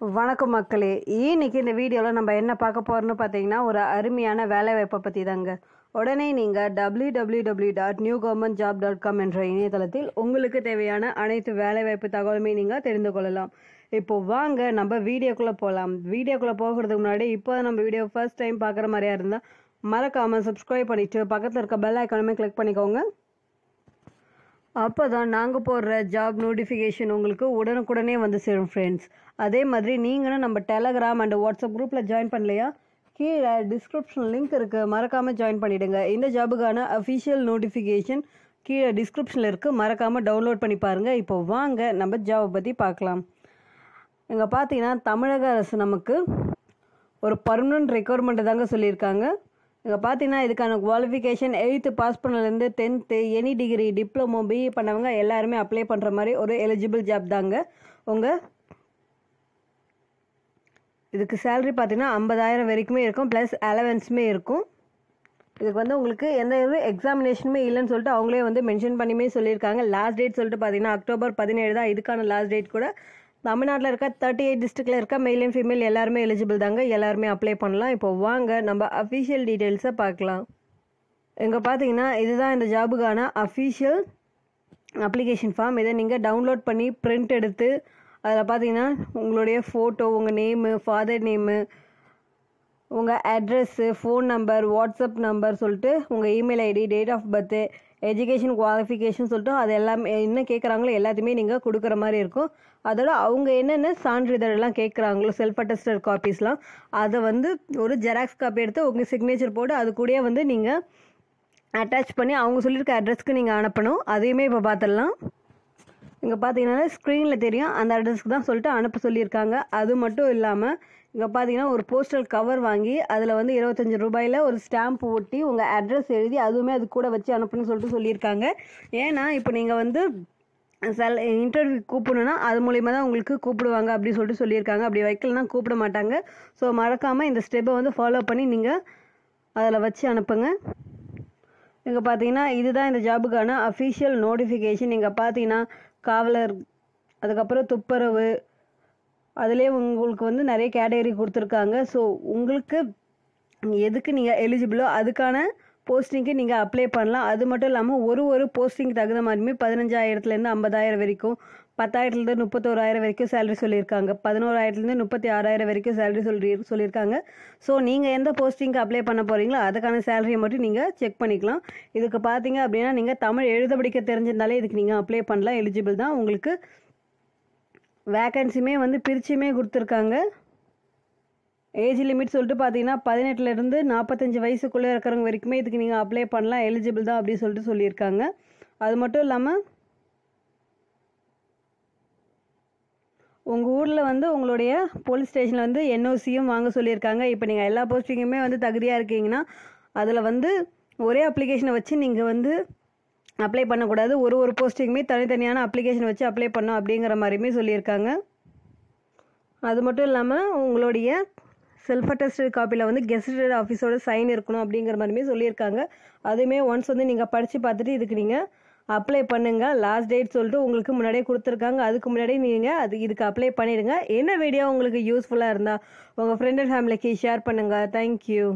வணக்கம் மக்களே. இன்னைக்கு இந்த வீடியோவில் நம்ம என்ன பார்க்க போகிறோம்னு பார்த்தீங்கன்னா ஒரு அருமையான வேலைவாய்ப்பை பற்றி தாங்க. உடனே நீங்கள் W W W dot new government job dot com என்ற இணையதளத்தில் உங்களுக்கு தேவையான அனைத்து வேலைவாய்ப்பு தகவலுமே நீங்கள் தெரிந்து கொள்ளலாம். இப்போ வாங்க நம்ம வீடியோக்குள்ளே போகலாம் வீடியோக்குள்ளே போகிறதுக்கு முன்னாடி இப்போ நம்ம வீடியோ ஃபர்ஸ்ட் டைம் பார்க்குற மாதிரியா இருந்தால் மறக்காமல் சப்ஸ்கிரைப் பண்ணிவிட்டு பக்கத்தில் இருக்க பெல் ஐக்கானுமே கிளிக் பண்ணிக்கோங்க. அப்போ தான் நாங்கள் போடுற ஜாப் நோட்டிஃபிகேஷன் உங்களுக்கு உடனுக்குடனே வந்து சேரும் ஃப்ரெண்ட்ஸ் அதே மாதிரி நீங்களும் நம்ம டெலகிராம் அண்ட் வாட்ஸ்அப் குரூப்பில் ஜாயின் பண்ணலையா? கீழே டிஸ்கிரிப்ஷன் லிங்க் இருக்குது மறக்காமல் ஜாயின் பண்ணிவிடுங்க இந்த ஜாபுக்கான அஃபிஷியல் நோட்டிஃபிகேஷன் கீழே டிஸ்கிரிப்ஷனில் இருக்குது மறக்காமல் டவுன்லோட் பண்ணி பாருங்கள் இப்போ வாங்க நம்ம ஜாபை பற்றி பார்க்கலாம். இங்கே பார்த்தீங்கன்னா தமிழக அரசு நமக்கு ஒரு பர்மனன்ட் ரெக்குவயர்மெண்ட்டு தாங்க சொல்லியிருக்காங்க. இங்கே பார்த்தீங்கன்னா இதுக்கான qualification eighth pass பண்ணலேருந்து tenth any degree diploma BE பண்ணவங்க எல்லாருமே அப்ளை பண்ணுற மாதிரி ஒரு எலிஜிபிள் ஜாப் தாங்க. உங்கள் இதுக்கு சேலரி பார்த்தீங்கன்னா ஐம்பதாயிரம் வரைக்குமே இருக்கும் ப்ளஸ் அலவன்ஸுமே இருக்கும். இதுக்கு வந்து உங்களுக்கு எந்த ஒரு எக்ஸாமினேஷனுமே இல்லைன்னு சொல்லிட்டு அவங்களே வந்து மென்ஷன் பண்ணியுமே சொல்லியிருக்காங்க. லாஸ்ட் டேட் சொல்லிட்டு பார்த்தீங்கன்னா அக்டோபர் பதினேழு தான் இதுக்கான லாஸ்ட் டேட் கூட. தமிழ்நாட்டில் இருக்க தேர்ட்டி எயிட் டிஸ்ட்ரிக்டில் இருக்க மெயில் அண்ட் ஃபீமேல் எல்லாருமே எலிஜிபிள் தாங்க. எல்லாருமே அப்ளை பண்ணலாம். இப்போ வாங்க நம்ம அஃபிஷியல் டீட்டெயில்ஸை பார்க்கலாம். இங்கே பார்த்தீங்கன்னா இதுதான் இந்த ஜாபுக்கான அஃபிஷியல் அப்ளிகேஷன் ஃபார்ம் இதை நீங்கள் டவுன்லோட் பண்ணி பிரிண்ட் எடுத்து அதில் பார்த்தீங்கன்னா உங்களுடைய ஃபோட்டோ உங்கள் நேமு ஃபாதர் நேமு உங்கள் address phone number WhatsApp number சொல்லிட்டு உங்கள் email ID date of birth education qualification சொல்லிட்டு அது எல்லாமே என்ன கேட்குறாங்களோ எல்லாத்தையுமே நீங்கள் கொடுக்குற மாதிரி இருக்கும். அதோட அவங்க என்னென்ன சான்றிதழெல்லாம் கேட்குறாங்களோ செல்ஃப் அட்டஸ்டட் காப்பீஸ்லாம் அதை வந்து ஒரு ஜெராக்ஸ் காப்பி எடுத்து உங்கள் சிக்னேச்சர் போட்டு அது கூடயே வந்து நீங்கள் அட்டாச் பண்ணி அவங்க சொல்லியிருக்க அட்ரஸ்க்கு நீங்கள் அனுப்பணும். அதையுமே இப்போ பார்த்துடலாம் இங்கே பார்த்தீங்கன்னா ஸ்க்ரீனில் தெரியும். அந்த அட்ரஸ்க்கு தான் சொல்லிட்டு அனுப்ப சொல்லியிருக்காங்க. அது மட்டும் இல்லாமல் இங்கே பார்த்தீங்கன்னா ஒரு போஸ்டல் கவர் வாங்கி அதில் வந்து இருபத்தஞ்சி ரூபாயில் ஒரு ஸ்டாம்ப் ஒட்டி உங்கள் அட்ரஸ் எழுதி அதுவுமே அது கூட வச்சு அனுப்புன்னு சொல்லிட்டு சொல்லியிருக்காங்க. ஏன்னா இப்போ நீங்கள் வந்து சில இன்டர்வியூ கூப்பிடணுன்னா அது மூலிமா தான் உங்களுக்கு கூப்பிடுவாங்க அப்படின்னு சொல்லிட்டு சொல்லியிருக்காங்க. அப்படி வைக்கலனா கூப்பிட மாட்டாங்க. ஸோ மறக்காமல் இந்த ஸ்டெப்பை வந்து ஃபாலோ பண்ணி நீங்கள் அதில் வச்சு அனுப்புங்க. இங்கே பார்த்தீங்கன்னா இதுதான் இந்த ஜாபுக்கான அஃபிஷியல் நோட்டிஃபிகேஷன் நீங்கள் பார்த்தீங்கன்னா காவலர் அதுக்கப்புறம் துப்புரவு. அதுலேயே உங்களுக்கு வந்து நிறைய கேட்டகரி கொடுத்துருக்காங்க. ஸோ உங்களுக்கு எதுக்கு நீங்கள் எலிஜிபிளோ அதுக்கான போஸ்டிங்க்கு நீங்கள் அப்ளை பண்ணலாம். அது மட்டும் இல்லாமல் ஒரு ஒரு போஸ்டிங் தகுந்த மாதிரியுமே பதினஞ்சாயிரத்துலேருந்து ஐம்பதாயிரம் வரைக்கும் பத்தாயிரத்துலேருந்து முப்பத்தோராயிரம் வரைக்கும் சேலரி சொல்லியிருக்காங்க. பதினோராயிரத்துலேருந்து முப்பத்தி ஆறாயிரம் வரைக்கும் சேலரி சொல்லி சொல்லியிருக்காங்க. ஸோ நீங்கள் எந்த போஸ்டிங்க்கு அப்ளை பண்ண போகிறீங்களோ அதுக்கான சேலரியை மட்டும் நீங்கள் செக் பண்ணிக்கலாம். இதுக்கு பார்த்தீங்க அப்படின்னா நீங்கள் தமிழ் எழுத படிக்க தெரிஞ்சிருந்தாலே இதுக்கு நீங்கள் அப்ளை பண்ணலாம். எலிஜிபிள் தான் உங்களுக்கு. வேக்கன்சியுமே வந்து பிரிச்சுமே கொடுத்துருக்காங்க. ஏஜ் லிமிட் சொல்லிட்டு பார்த்தீங்கன்னா பதினெட்டுலேருந்து நாற்பத்தஞ்சு வயசுக்குள்ளே இருக்கிறவங்க வரைக்குமே இதுக்கு நீங்கள் அப்ளை பண்ணலாம். எலிஜிபிள் தான் அப்படின்னு சொல்லிட்டு சொல்லியிருக்காங்க. அது மட்டும் இல்லாமல் உங்கள் ஊரில் வந்து உங்களுடைய போலீஸ் ஸ்டேஷனில் வந்து என்ஓசியும் வாங்க சொல்லியிருக்காங்க. இப்போ நீங்கள் எல்லா போஸ்டிங்குமே வந்து தகுதியாக இருக்கீங்கன்னா அதில் வந்து ஒரே அப்ளிகேஷனை வச்சு நீங்கள் வந்து அப்ளை பண்ணக்கூடாது. ஒரு ஒரு போஸ்டிங்குமே தனித்தனியான அப்ளிகேஷன் வச்சு அப்ளை பண்ணோம் அப்படிங்கிற மாதிரியுமே சொல்லியிருக்காங்க. அது மட்டும் இல்லாமல் உங்களுடைய செல்ஃப் அட்டஸ்டட் காப்பியில் வந்து கெஸ்டட் ஆஃபீஸோட சைன் இருக்கணும் அப்படிங்கிற மாதிரியுமே சொல்லியிருக்காங்க. அதுவுமே ஒன்ஸ் வந்து நீங்கள் படித்து பார்த்துட்டு இதுக்கு நீங்கள் அப்ளை பண்ணுங்கள் லாஸ்ட் டேட் சொல்லிட்டு உங்களுக்கு முன்னாடியே கொடுத்துருக்காங்க. அதுக்கு முன்னாடியே நீங்கள் அது இதுக்கு அப்ளை பண்ணிடுங்க. என்ன வீடியோ உங்களுக்கு யூஸ்ஃபுல்லாக இருந்தால் உங்கள் ஃப்ரெண்ட் அண்ட் ஃபேமிலிக்கு ஷேர் பண்ணுங்கள் தேங்க்யூ